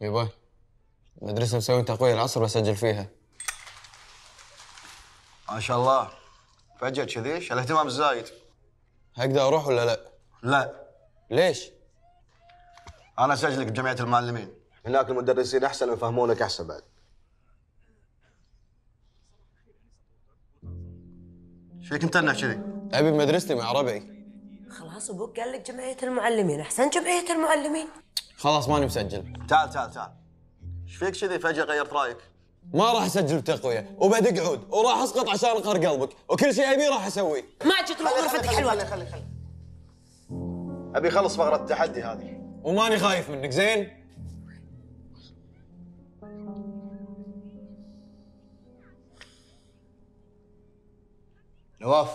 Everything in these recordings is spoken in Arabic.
يبا مدرسة مسوين تقوية العصر بسجل فيها. ما شاء الله. فجأة كذي إيش الاهتمام الزايد أقدر أروح ولا لا؟ لا. ليش؟ أنا أسجلك بجمعية المعلمين. هناك المدرسين أحسن ويفهمونك أحسن بعد. إيش فيك متنح كذي؟ أبي بمدرستي مع ربعي خلاص أبوك قال لك جمعية المعلمين. أحسن جمعية المعلمين. خلاص ماني مسجل. تعال تعال تعال. إيش فيك كذي فجأة غيرت رأيك؟ ما راح أسجل بتقوية. وبدق عود. وراح أسقط عشان أقهر قلبك. وكل شيء ابيه راح اسويه ما جيت تروح غرفتك حلوة. خلي خلي خلي. أبي اخلص فقرة التحدي هذه. وماني خايف منك زين؟ نواف.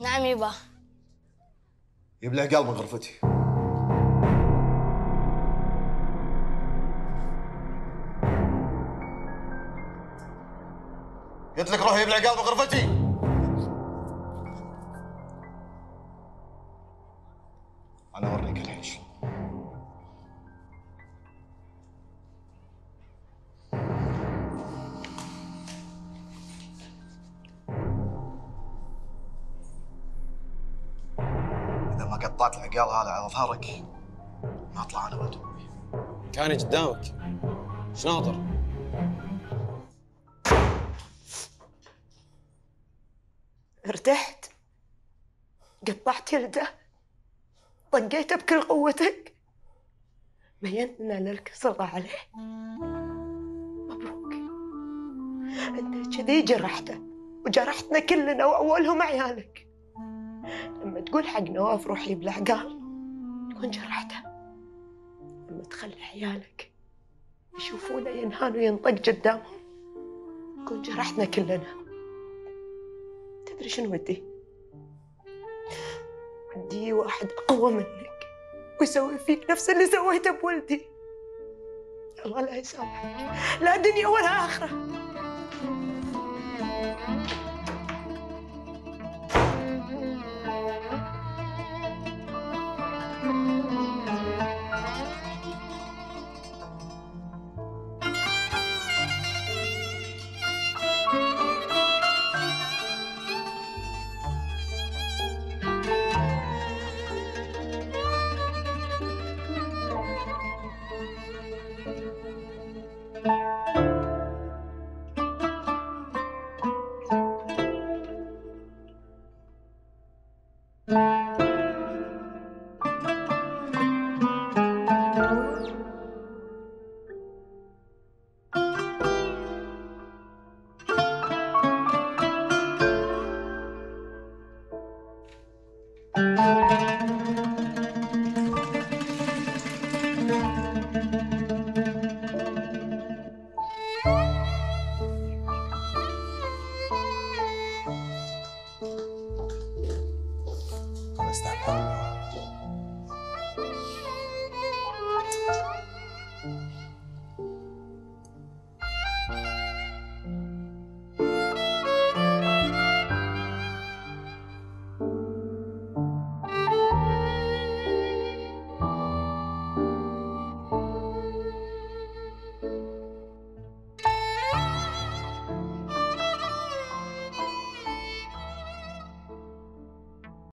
نعم يبا. جيب له قلب من غرفتي. قلت لك روح جيب له قلب من غرفتي أنا أوريك الحين شلون. إذا ما قطعت العقال هذا على ظهرك ما أطلع أنا ولد أمي كان قدامك إيش ناطر؟ ارتحت قطعت يده طقيته بكل قوتك. بينت ان لك سلطة عليه. مبروك. أنت كذي جرحته وجرحتنا كلنا وأولهم عيالك. لما تقول حق نواف روح يجيب له عقال تكون جرحته؟ لما تخلي عيالك يشوفونه ينهان وينطق قدامهم تكون جرحتنا كلنا. تدري شنو ودي؟ ودي واحد أقوى منك ويسوي فيك نفس اللي سويته بولدي. الله لا يسامحك. لا دنيا ولا آخرة.